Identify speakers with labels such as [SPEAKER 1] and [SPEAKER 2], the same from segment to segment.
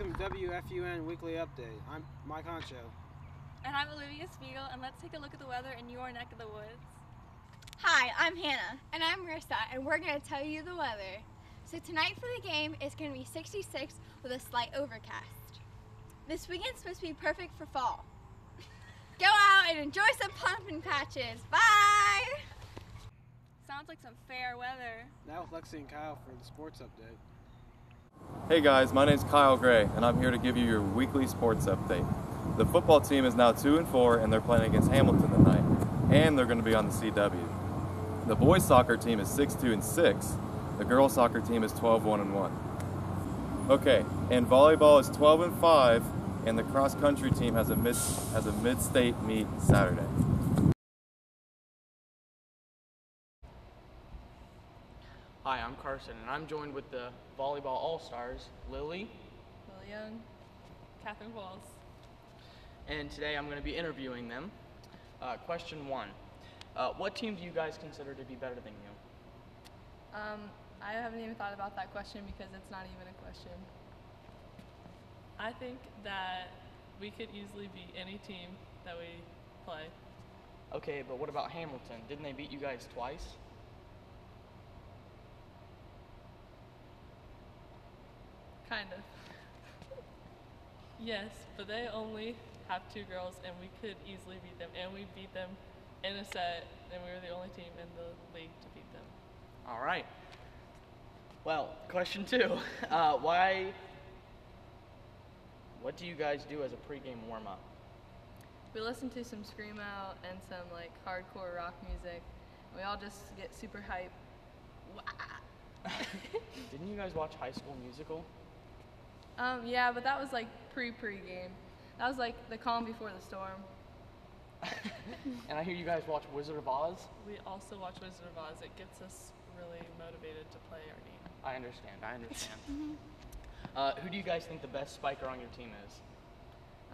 [SPEAKER 1] Welcome to WFUN Weekly Update. I'm Mike Honcho.
[SPEAKER 2] And I'm Olivia Spiegel, and let's take a look at the weather in your neck of the woods.
[SPEAKER 3] Hi, I'm Hannah. And I'm Marissa, and we're going to tell you the weather. So tonight for the game it's going to be 66 with a slight overcast. This weekend's supposed to be perfect for fall. Go out and enjoy some pumpkin patches. Bye!
[SPEAKER 2] Sounds like some fair weather.
[SPEAKER 1] Now with Lexi and Kyle for the sports update.
[SPEAKER 4] Hey guys, my name is Kyle Gray, and I'm here to give you your weekly sports update. The football team is now 2 and 4, and they're playing against Hamilton tonight, and they're going to be on the CW. The boys soccer team is 6 2 and 6. The girls soccer team is 12 1 and 1. Okay, and volleyball is 12 and 5, and the cross country team has a mid has a mid state meet Saturday.
[SPEAKER 5] Hi, I'm Carson, and I'm joined with the Volleyball All Stars, Lily,
[SPEAKER 2] Lil Young, Catherine Walls.
[SPEAKER 5] and today I'm going to be interviewing them. Uh, question one uh, What team do you guys consider to be better than you?
[SPEAKER 6] Um, I haven't even thought about that question because it's not even a question.
[SPEAKER 7] I think that we could easily beat any team that we play.
[SPEAKER 5] Okay, but what about Hamilton? Didn't they beat you guys twice?
[SPEAKER 6] Kind of.
[SPEAKER 7] Yes, but they only have two girls, and we could easily beat them. And we beat them in a set, and we were the only team in the league to beat them.
[SPEAKER 5] All right. Well, question two uh, Why. What do you guys do as a pregame warm up?
[SPEAKER 6] We listen to some screamo and some like hardcore rock music. We all just get super hype.
[SPEAKER 5] Didn't you guys watch High School Musical?
[SPEAKER 6] Um, yeah, but that was like pre pre-game. That was like the calm before the storm.
[SPEAKER 5] and I hear you guys watch Wizard of Oz?
[SPEAKER 7] We also watch Wizard of Oz. It gets us really motivated to play our game.
[SPEAKER 5] I understand, I understand. uh, who do you guys think the best spiker on your team is?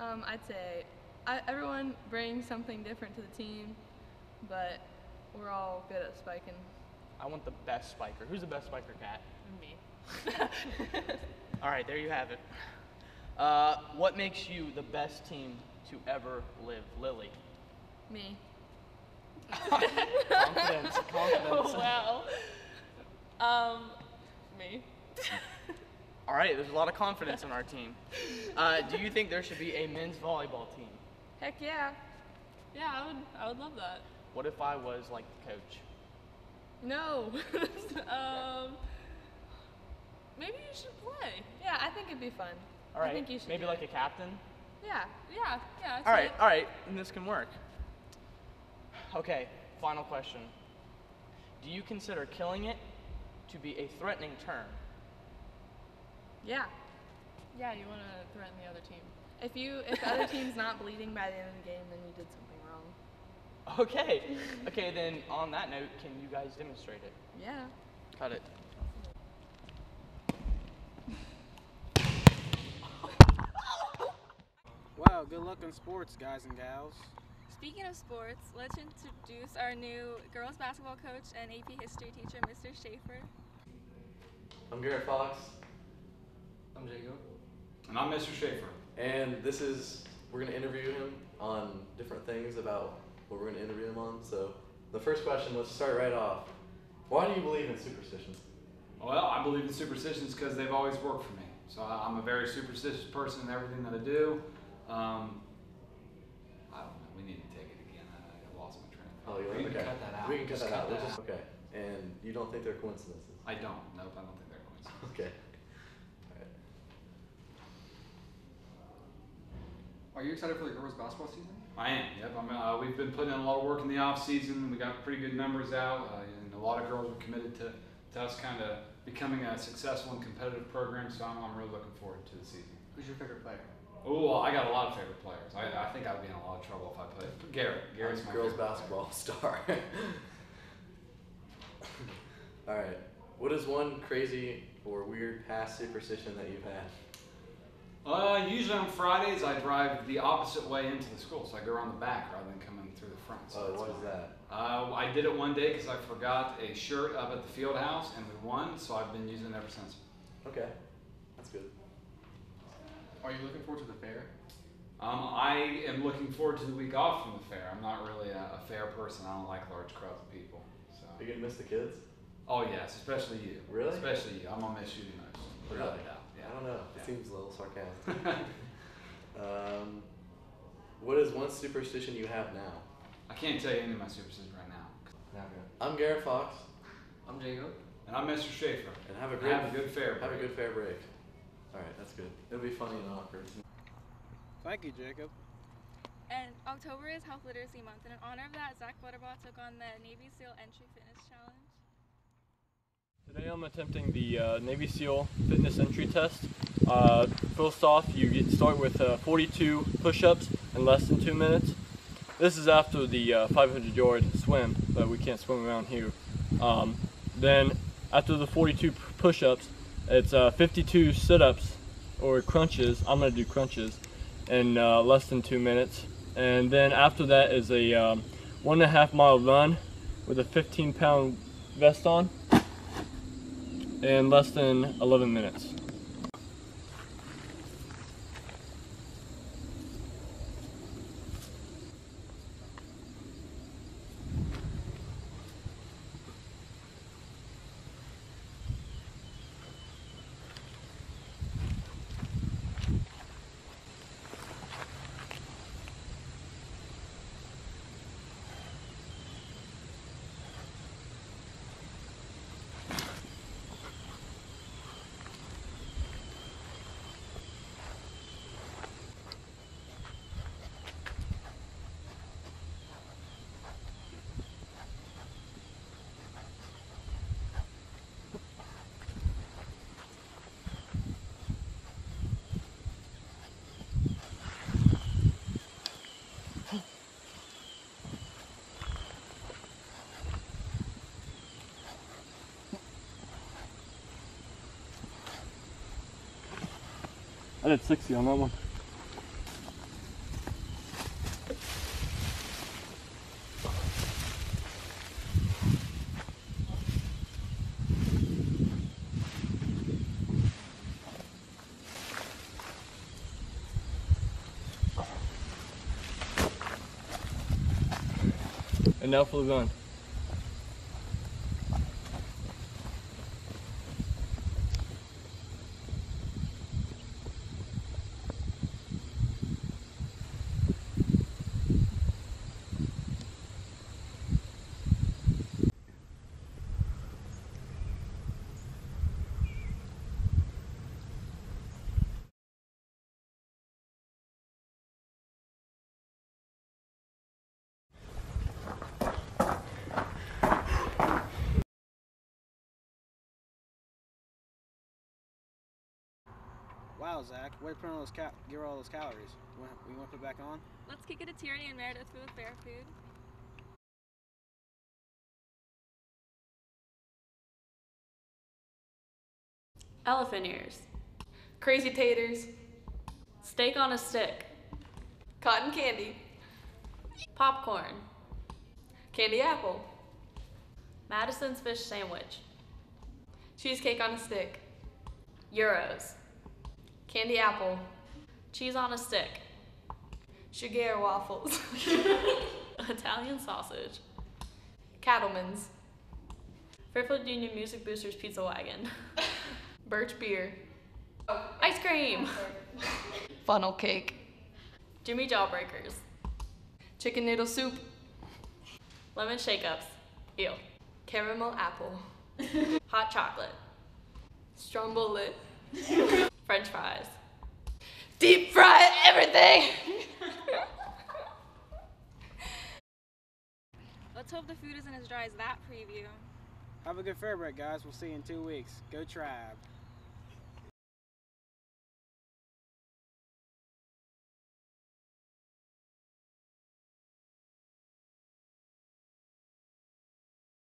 [SPEAKER 6] Um, I'd say I, everyone brings something different to the team, but we're all good at spiking.
[SPEAKER 5] I want the best spiker. Who's the best spiker, Cat?
[SPEAKER 7] Me.
[SPEAKER 5] All right, there you have it. Uh, what makes you the best team to ever live, Lily?
[SPEAKER 6] Me.
[SPEAKER 5] Confidence, confidence.
[SPEAKER 7] wow. Um, me.
[SPEAKER 5] All right, there's a lot of confidence in our team. Uh, do you think there should be a men's volleyball team?
[SPEAKER 6] Heck yeah.
[SPEAKER 7] Yeah, I would. I would love that.
[SPEAKER 5] What if I was like the coach?
[SPEAKER 6] No.
[SPEAKER 7] Um, maybe you should play.
[SPEAKER 6] yeah, I think it'd be fun.
[SPEAKER 5] All right,
[SPEAKER 6] I think you should
[SPEAKER 5] maybe
[SPEAKER 6] do
[SPEAKER 5] like
[SPEAKER 6] it.
[SPEAKER 5] a captain.
[SPEAKER 6] Yeah.
[SPEAKER 7] Yeah, yeah.
[SPEAKER 5] All right, all right, and this can work. Okay, final question. Do you consider killing it to be a threatening term?
[SPEAKER 6] Yeah.
[SPEAKER 7] Yeah, you want to threaten the other team.
[SPEAKER 6] If you if the other team's not bleeding by the end of the game, then you did something wrong.
[SPEAKER 5] Okay, okay, then on that note, can you guys demonstrate it?
[SPEAKER 6] Yeah.
[SPEAKER 5] Cut it.
[SPEAKER 1] Wow, good luck in sports, guys and gals.
[SPEAKER 2] Speaking of sports, let's introduce our new girls basketball coach and AP history teacher, Mr. Schaefer.
[SPEAKER 8] I'm Garrett Fox,
[SPEAKER 9] I'm Jacob. And I'm Mr. Schaefer.
[SPEAKER 8] and this is we're gonna interview him on different things about what we're gonna interview him on. So the first question, let's start right off. Why do you believe in superstitions?
[SPEAKER 9] Well, I believe in superstitions because they've always worked for me. So I- I'm a very superstitious person in everything that I do. Um, I don't know. We need to take it again. I, I lost my train of thought.
[SPEAKER 8] Oh, you
[SPEAKER 9] we
[SPEAKER 8] want
[SPEAKER 9] can
[SPEAKER 8] okay.
[SPEAKER 9] cut that out.
[SPEAKER 8] We can cut
[SPEAKER 9] Just
[SPEAKER 8] that out.
[SPEAKER 9] That
[SPEAKER 8] just- okay. And you don't think they're coincidences?
[SPEAKER 9] I don't. Nope, I don't think they're coincidences.
[SPEAKER 8] Okay. Alright.
[SPEAKER 10] Are you excited for the girls' basketball season?
[SPEAKER 9] I am. Yep. I'm, uh, we've been putting in a lot of work in the off season. We got pretty good numbers out, uh, and a lot of girls are committed to, to us kind of becoming a successful and competitive program. So I'm, I'm really looking forward to the season.
[SPEAKER 10] Who's your favorite player?
[SPEAKER 9] Oh, I got a lot of favorite players. I, I think I'd be in a lot of trouble if I played Garrett. Garrett's my
[SPEAKER 8] girls basketball star. All right. What is one crazy or weird past superstition that you've had?
[SPEAKER 9] Uh, usually on Fridays I drive the opposite way into the school, so I go around the back rather than coming through the front. So
[SPEAKER 8] Oh, what is that?
[SPEAKER 9] Uh, I did it one day because I forgot a shirt up at the field house and we won, so I've been using it ever since.
[SPEAKER 8] Okay, that's good.
[SPEAKER 10] Are you looking forward to the fair?
[SPEAKER 9] Um, I am looking forward to the week off from the fair. I'm not really a, a fair person. I don't like large crowds of people. So.
[SPEAKER 8] Are you gonna miss the kids?
[SPEAKER 9] Oh yes, especially you.
[SPEAKER 8] Really?
[SPEAKER 9] Especially you. I'm gonna miss you the most. Without a doubt.
[SPEAKER 8] I don't know. It
[SPEAKER 9] Yeah.
[SPEAKER 8] seems a little sarcastic. um, what is one superstition you have now?
[SPEAKER 9] I can't tell you any of my superstitions right now.
[SPEAKER 8] I'm Garrett Fox,
[SPEAKER 10] I'm Jacob.
[SPEAKER 9] And I'm Mr. Schaefer.
[SPEAKER 8] and have a great
[SPEAKER 9] have a good fair.
[SPEAKER 8] have a good fair break. All right, that's good. It'll be funny and awkward.
[SPEAKER 1] Thank you, Jacob.
[SPEAKER 2] And October is Health Literacy Month, and in honor of that, Zach Butterbaugh took on the Navy SEAL Entry Fitness Challenge.
[SPEAKER 11] Today I'm attempting the uh, Navy SEAL fitness entry test. Uh, first off, you get start with uh, 42 push-ups in less than two minutes. This is after the uh, 500 yard swim, but we can't swim around here. Um, then after the 42 push-ups, it's uh, 52 sit-ups or crunches. I'm gonna do crunches in uh, less than two minutes. And then after that is a um, one and a half mile run with a 15 pound vest on in less than 11 minutes. I did 60 on that one. And now for the run.
[SPEAKER 1] Wow, Zach, way to put on those cal- get all those calories. We want, we want to put back on?
[SPEAKER 2] Let's kick it to Tierney and Meredith with fair Food.
[SPEAKER 12] Elephant ears.
[SPEAKER 6] Crazy taters.
[SPEAKER 12] Steak on a stick.
[SPEAKER 6] Cotton candy.
[SPEAKER 12] Popcorn.
[SPEAKER 6] Candy apple.
[SPEAKER 12] Madison's fish sandwich.
[SPEAKER 6] Cheesecake on a stick.
[SPEAKER 12] Gyros.
[SPEAKER 6] Candy apple.
[SPEAKER 12] Cheese on a stick.
[SPEAKER 6] Sugar waffles.
[SPEAKER 12] Italian sausage.
[SPEAKER 6] Cattleman's.
[SPEAKER 12] Fairfield Union Music Boosters Pizza Wagon.
[SPEAKER 6] Birch beer.
[SPEAKER 12] Ice cream.
[SPEAKER 6] Funnel cake.
[SPEAKER 12] Jimmy Jawbreakers.
[SPEAKER 6] Chicken noodle soup.
[SPEAKER 12] Lemon shake ups. Ew.
[SPEAKER 6] Caramel apple.
[SPEAKER 12] Hot chocolate.
[SPEAKER 6] Stromboli.
[SPEAKER 12] French fries.
[SPEAKER 6] Deep fry everything!
[SPEAKER 2] Let's hope the food isn't as dry as that preview.
[SPEAKER 1] Have a good fair break, guys. We'll see you in two weeks. Go Tribe.